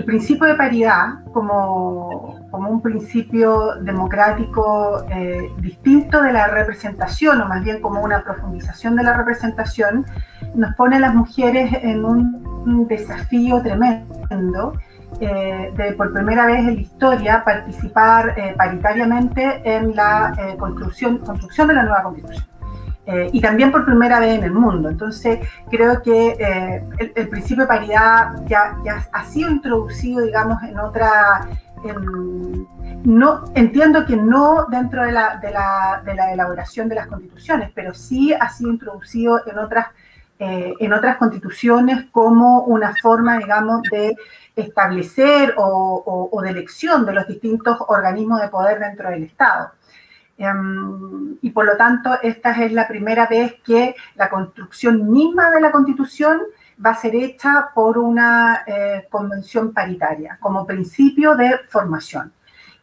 el principio de paridad como, un principio democrático eh, distinto de la representación, o más bien como una profundización de la representación, nos pone a las mujeres en un, desafío tremendo eh, de por primera vez en la historia participar eh, paritariamente en la construcción, construcción de la nueva constitución. Eh, y también por primera vez en el mundo. Entonces, creo que eh, el, principio de paridad ya, ha sido introducido, digamos, en otra... no, entiendo que no dentro de la, de, la, de la, elaboración de las constituciones, pero sí ha sido introducido en otras, eh, en otras constituciones como una forma, digamos, de establecer o de elección de los distintos organismos de poder dentro del Estado. Em, y por lo tanto, esta es la primera vez que la construcción misma de la Constitución va a ser hecha por una eh, convención paritaria como principio de formación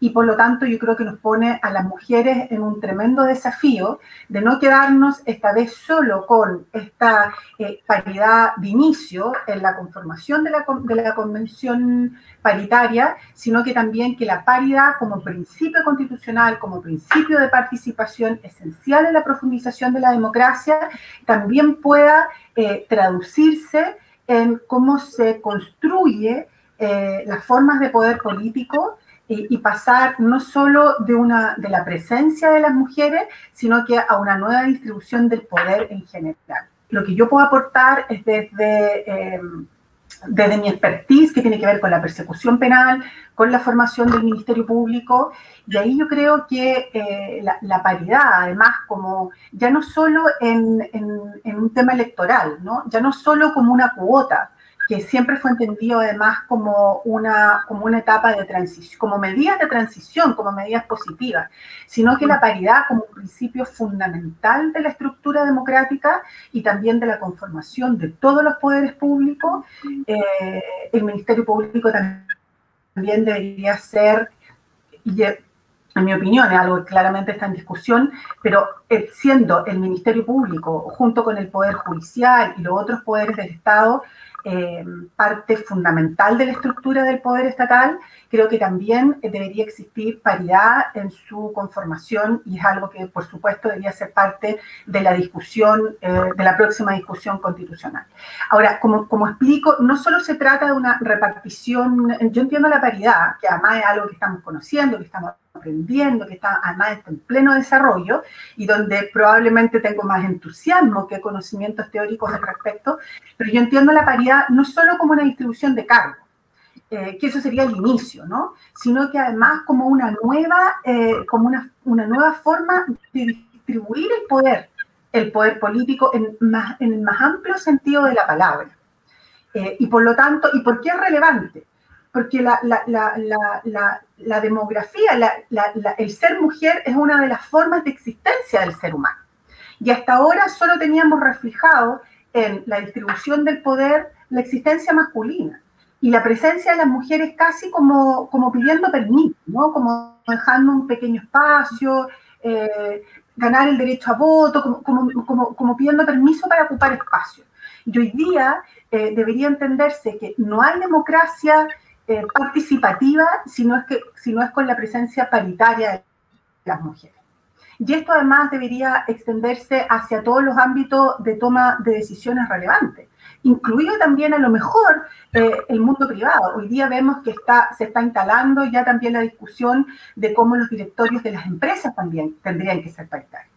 y por lo tanto yo creo que nos pone a las mujeres en un tremendo desafío de no quedarnos esta vez solo con esta eh, paridad de inicio en la conformación de la, de la convención paritaria, sino que también que la paridad como principio constitucional, como principio de participación esencial en la profundización de la democracia, también pueda eh, traducirse en cómo se construye eh, las formas de poder político y, pasar no solo de, una, de la presencia de las mujeres, sino que a una nueva distribución del poder en general. Lo que yo puedo aportar es desde, eh, desde mi expertise, que tiene que ver con la persecución penal, con la formación del Ministerio Público, y ahí yo creo que eh, la, paridad, además, como ya no solo en, en, en un tema electoral, ¿no? ya no solo como una cuota, que siempre fue entendido además como una, como una etapa de transición, como medidas de transición, como medidas positivas, sino que la paridad como un principio fundamental de la estructura democrática y también de la conformación de todos los poderes públicos, eh, el Ministerio Público también debería ser, en mi opinión es algo que claramente está en discusión, pero siendo el Ministerio Público junto con el Poder Judicial y los otros poderes del Estado, eh, parte fundamental de la estructura del poder estatal, creo que también debería existir paridad en su conformación y es algo que, por supuesto, debería ser parte de la discusión, eh, de la próxima discusión constitucional. Ahora, como, como explico, no solo se trata de una repartición, yo entiendo la paridad, que además es algo que estamos conociendo, que estamos aprendiendo, que está además en pleno desarrollo y donde probablemente tengo más entusiasmo que conocimientos teóricos al respecto, pero yo entiendo la paridad no solo como una distribución de cargos, eh, que eso sería el inicio, ¿no? Sino que además como una nueva, eh, como una, una, nueva forma de distribuir el poder, el poder político en, más, en el más amplio sentido de la palabra. Eh, y por lo tanto, ¿y por qué es relevante? Porque la, la, la, la demografía, el ser mujer es una de las formas de existencia del ser humano. Y hasta ahora solo teníamos reflejado en la distribución del poder la existencia masculina y la presencia de las mujeres casi como, como pidiendo permiso, ¿no? como dejando un pequeño espacio, eh, ganar el derecho a voto, como, como, como, pidiendo permiso para ocupar espacio. Y hoy día eh, debería entenderse que no hay democracia eh, participativa si no, es que, si no es con la presencia paritaria de las mujeres. Y esto además debería extenderse hacia todos los ámbitos de toma de decisiones relevantes, incluido también a lo mejor eh, el mundo privado. Hoy día vemos que está, se está instalando ya también la discusión de cómo los directorios de las empresas también tendrían que ser paritarios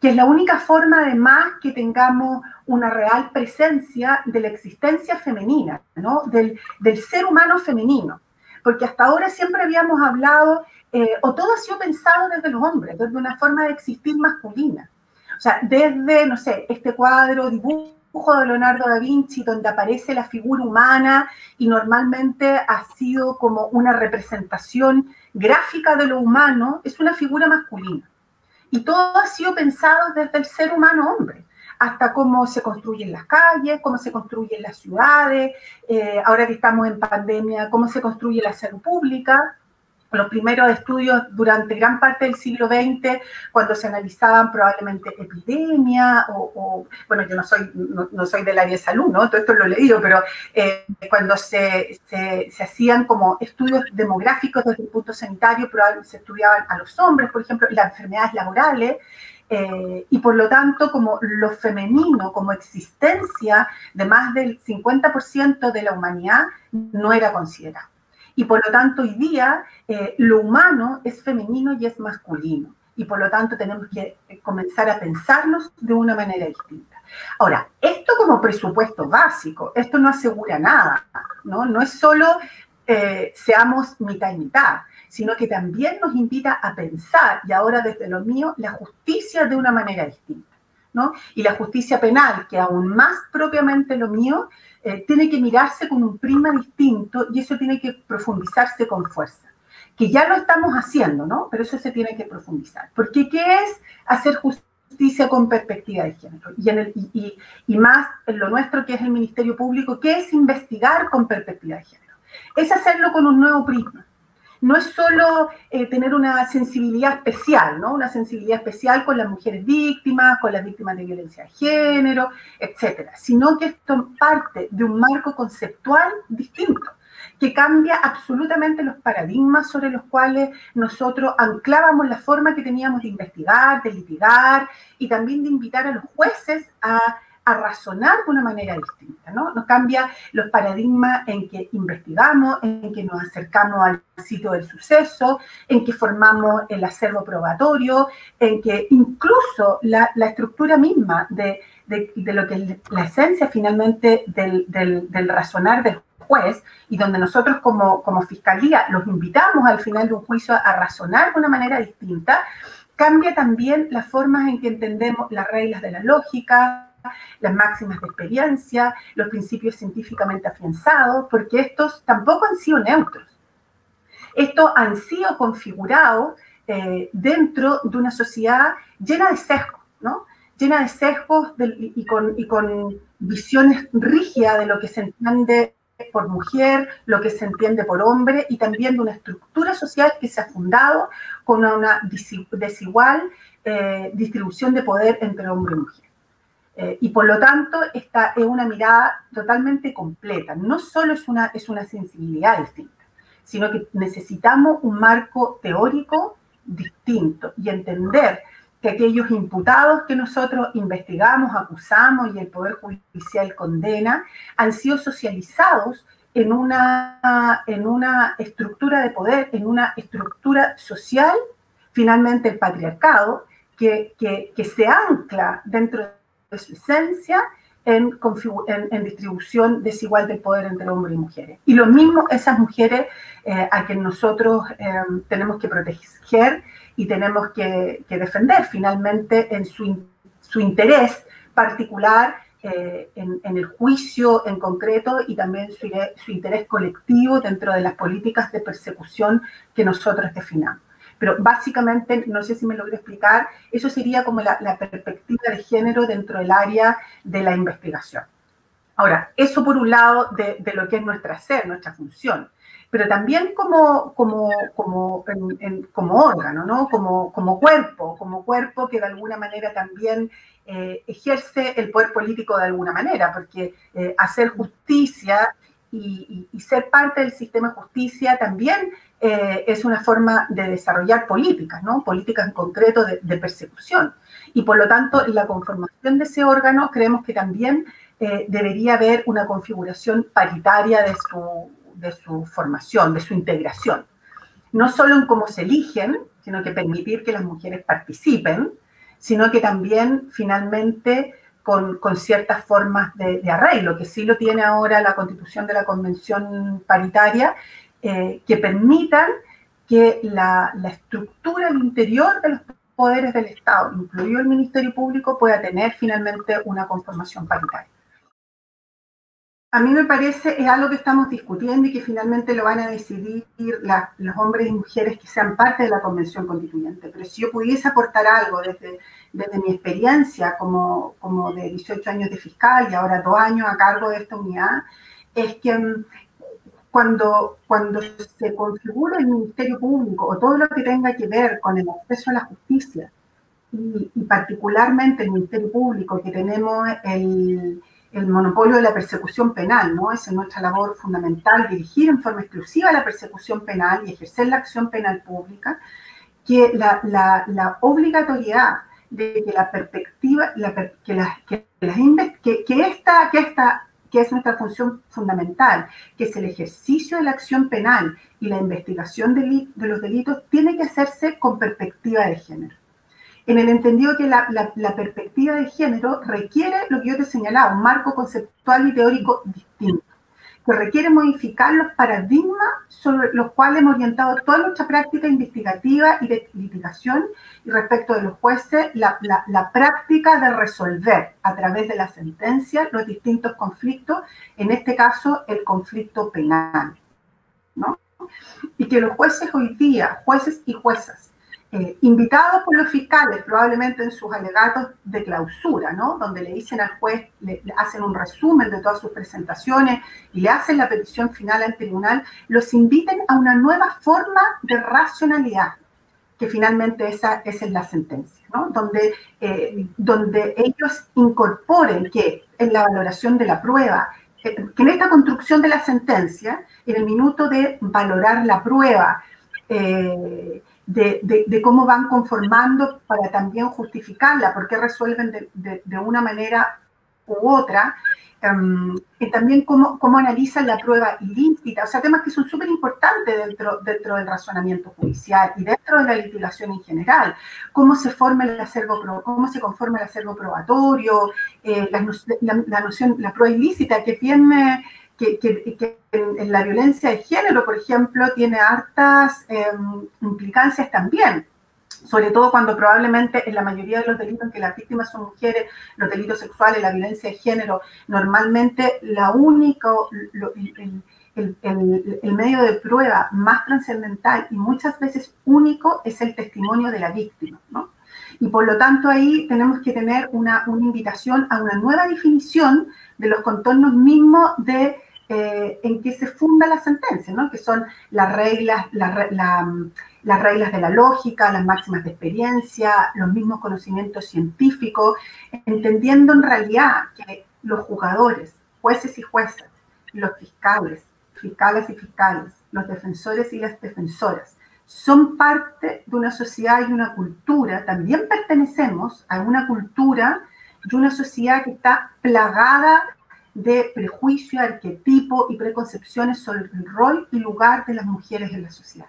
que es la única forma además que tengamos una real presencia de la existencia femenina, ¿no? del, ser humano femenino. Porque hasta ahora siempre habíamos hablado, eh, o todo ha sido pensado desde los hombres, desde una forma de existir masculina. O sea, desde, no sé, este cuadro, dibujo de Leonardo da Vinci, donde aparece la figura humana y normalmente ha sido como una representación gráfica de lo humano, es una figura masculina. Y todo ha sido pensado desde el ser humano hombre, hasta cómo se construyen las calles, cómo se construyen las ciudades, eh, ahora que estamos en pandemia, cómo se construye la salud pública. Los primeros estudios durante gran parte del siglo XX, cuando se analizaban probablemente epidemia, o, bueno, yo no soy, no, soy del área de salud, ¿no? Todo esto lo he leído, pero eh, cuando se, se, hacían como estudios demográficos desde el punto sanitario, probablemente se estudiaban a los hombres, por ejemplo, las enfermedades laborales, eh, y por lo tanto, como lo femenino, como existencia de más del 50% de la humanidad, no era considerado. Y por lo tanto, hoy día eh, lo humano es femenino y es masculino. Y por lo tanto, tenemos que eh, comenzar a pensarnos de una manera distinta. Ahora, esto como presupuesto básico, esto no asegura nada, ¿no? No es solo eh, seamos mitad y mitad, sino que también nos invita a pensar, y ahora desde lo mío, la justicia de una manera distinta. ¿No? Y la justicia penal, que aún más propiamente lo mío, eh, tiene que mirarse con un prisma distinto y eso tiene que profundizarse con fuerza. Que ya lo estamos haciendo, ¿no? Pero eso se tiene que profundizar. Porque ¿qué es hacer justicia con perspectiva de género? Y, en el, y, y más en lo nuestro, que es el Ministerio Público, ¿qué es investigar con perspectiva de género? Es hacerlo con un nuevo prisma no es solo eh, tener una sensibilidad especial, ¿no? Una sensibilidad especial con las mujeres víctimas, con las víctimas de violencia de género, etcétera, sino que esto parte de un marco conceptual distinto que cambia absolutamente los paradigmas sobre los cuales nosotros anclábamos la forma que teníamos de investigar, de litigar y también de invitar a los jueces a a razonar de una manera distinta, ¿no? Nos cambia los paradigmas en que investigamos, en que nos acercamos al sitio del suceso, en que formamos el acervo probatorio, en que incluso la, estructura misma de, lo que es la esencia finalmente del, del, razonar del juez y donde nosotros como, como fiscalía los invitamos al final de un juicio a razonar de una manera distinta, cambia también las formas en que entendemos las reglas de la lógica, las máximas de experiencia, los principios científicamente afianzados, porque estos tampoco han sido neutros. Estos han sido configurados eh, dentro de una sociedad llena de sesgos, ¿no? llena de sesgos y, con, y con visiones rígidas de lo que se entiende por mujer, lo que se entiende por hombre y también de una estructura social que se ha fundado con una desigual eh, distribución de poder entre hombre y mujer. Eh, y por lo tanto, esta es una mirada totalmente completa. No solo es una, es una sensibilidad distinta, sino que necesitamos un marco teórico distinto y entender que aquellos imputados que nosotros investigamos, acusamos y el Poder Judicial condena, han sido socializados en una, en una estructura de poder, en una estructura social, finalmente el patriarcado, que, que, que se ancla dentro de su esencia en, distribución desigual del poder entre hombres y mujeres. Y lo mismo esas mujeres eh, a quienes nosotros eh, tenemos que proteger y tenemos que, defender finalmente en su, interés particular eh, en, en, el juicio en concreto y también su, su interés colectivo dentro de las políticas de persecución que nosotros definamos. Pero básicamente, no sé si me logro explicar, eso sería como la, perspectiva de género dentro del área de la investigación. Ahora, eso por un lado de, lo que es nuestra ser, nuestra función, pero también como, como, como, como órgano, ¿no? como, como cuerpo, como cuerpo que de alguna manera también eh, ejerce el poder político de alguna manera, porque eh, hacer justicia y, ser parte del sistema de justicia también eh, es una forma de desarrollar políticas, ¿no? Políticas en concreto de, persecución. Y por lo tanto, la conformación de ese órgano creemos que también eh, debería haber una configuración paritaria de su, de su formación, de su integración. No solo en cómo se eligen, sino que permitir que las mujeres participen, sino que también finalmente con, con, ciertas formas de, arreglo, que sí lo tiene ahora la constitución de la convención paritaria, eh, que permitan que la, la, estructura al interior de los poderes del Estado, incluido el Ministerio Público, pueda tener finalmente una conformación paritaria. A mí me parece, es algo que estamos discutiendo y que finalmente lo van a decidir los hombres y mujeres que sean parte de la Convención Constituyente. Pero si yo pudiese aportar algo desde, desde mi experiencia como, como de 18 años de fiscal y ahora dos años a cargo de esta unidad, es que mm, cuando, cuando se configura el Ministerio Público o todo lo que tenga que ver con el acceso a la justicia, y, particularmente el Ministerio Público, que tenemos el, el, monopolio de la persecución penal, ¿no? Esa es nuestra labor fundamental, dirigir en forma exclusiva la persecución penal y ejercer la acción penal pública, que la, obligatoriedad de que la perspectiva, la, que, la, que, que, esta, que esta que es nuestra función fundamental, que es el ejercicio de la acción penal y la investigación de los delitos, tiene que hacerse con perspectiva de género. En el entendido que la, perspectiva de género requiere lo que yo te señalaba, un marco conceptual y teórico distinto que requiere modificar los paradigmas sobre los cuales hemos orientado toda nuestra práctica investigativa y de litigación y respecto de los jueces, la, la, la práctica de resolver a través de la sentencia los distintos conflictos, en este caso el conflicto penal. ¿no? Y que los jueces hoy día, jueces y juezas, eh, invitados por los fiscales, probablemente en sus alegatos de clausura, ¿no? Donde le dicen al juez, le, hacen un resumen de todas sus presentaciones y le hacen la petición final al tribunal, los inviten a una nueva forma de racionalidad, que finalmente esa, esa es la sentencia, ¿no? Donde, eh, donde ellos incorporen que en la valoración de la prueba, eh, que en esta construcción de la sentencia, en el minuto de valorar la prueba, de, cómo van conformando para también justificarla, por qué resuelven de, una manera u otra, um, y también cómo, cómo, analizan la prueba ilícita, o sea, temas que son súper importantes dentro, dentro del razonamiento judicial y dentro de la litigación en general, cómo se forma el acervo, cómo se conforma el acervo probatorio, eh, la, noción, la prueba ilícita, que tiene que, en, la violencia de género, por ejemplo, tiene hartas em, implicancias también, sobre todo cuando probablemente en la mayoría de los delitos en que las víctimas son mujeres, los delitos sexuales, la violencia de género, normalmente la única, el, el, medio de prueba más trascendental y muchas veces único es el testimonio de la víctima, ¿no? Y por lo tanto ahí tenemos que tener una, una invitación a una nueva definición de los contornos mismos de eh, en que se funda la sentencia, ¿no? que son las reglas, las reglas de la lógica, las máximas de experiencia, los mismos conocimientos científicos, entendiendo en realidad que los jugadores, jueces y juezas, los fiscales, fiscales y fiscales, los defensores y las defensoras, son parte de una sociedad y una cultura, también pertenecemos a una cultura y una sociedad que está plagada de prejuicio, arquetipo y preconcepciones sobre el rol y lugar de las mujeres en la sociedad.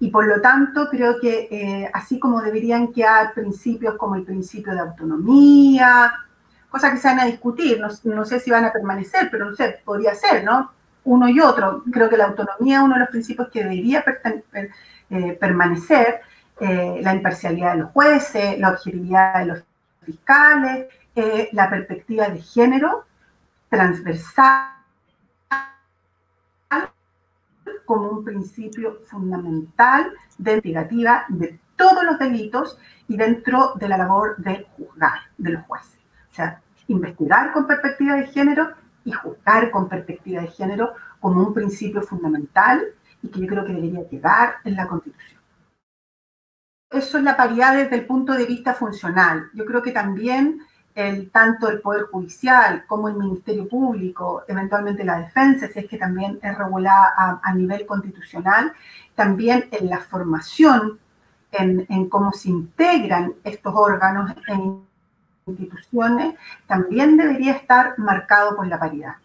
Y por lo tanto, creo que eh, así como deberían quedar principios como el principio de autonomía, cosas que se van a discutir, no, sé si van a permanecer, pero no sé, podría ser, ¿no? Uno y otro. Creo que la autonomía es uno de los principios que debería eh, permanecer, eh, la imparcialidad de los jueces, la objetividad de los fiscales, la perspectiva de género, transversal como un principio fundamental de investigativa de todos los delitos y dentro de la labor de juzgar de los jueces. O sea, investigar con perspectiva de género y juzgar con perspectiva de género como un principio fundamental y que yo creo que debería quedar en la Constitución. Eso es la paridad desde el punto de vista funcional. Yo creo que también el, tanto el Poder Judicial como el Ministerio Público, eventualmente la defensa, si es que también es regulada a, nivel constitucional, también en la formación, en, en, cómo se integran estos órganos en instituciones, también debería estar marcado por la paridad,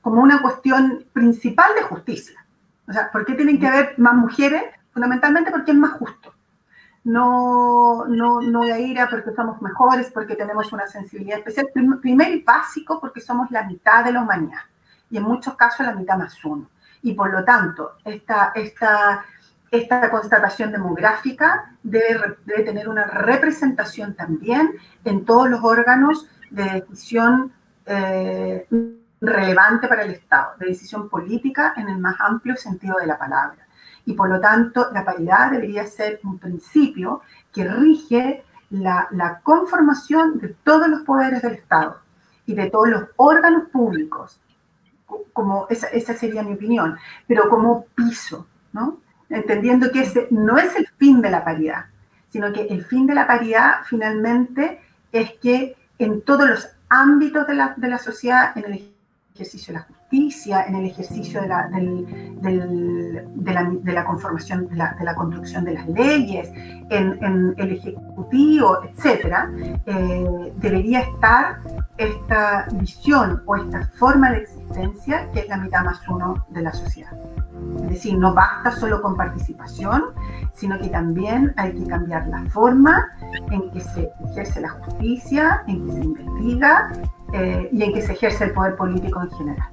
como una cuestión principal de justicia. O sea, ¿por qué tienen que haber más mujeres? Fundamentalmente porque es más justo no, no, no a ir a porque somos mejores, porque tenemos una sensibilidad especial. Primero y básico, porque somos la mitad de la humanidad y en muchos casos la mitad más uno. Y por lo tanto, esta, esta, esta constatación demográfica debe, debe tener una representación también en todos los órganos de decisión eh, relevante para el Estado, de decisión política en el más amplio sentido de la palabra y por lo tanto la paridad debería ser un principio que rige la, conformación de todos los poderes del Estado y de todos los órganos públicos como esa, sería mi opinión, pero como piso, ¿no? Entendiendo que ese no es el fin de la paridad, sino que el fin de la paridad finalmente es que en todos los ámbitos de la, de la sociedad, en el ejercicio de la justicia, en el ejercicio de la, de la, conformación, de la, construcción de las leyes, en, el ejecutivo, etc., eh, debería estar esta visión o esta forma de existencia que es la mitad más uno de la sociedad. Es decir, no basta solo con participación, sino que también hay que cambiar la forma en que se ejerce la justicia, en que se investiga eh, y en que se ejerce el poder político en general.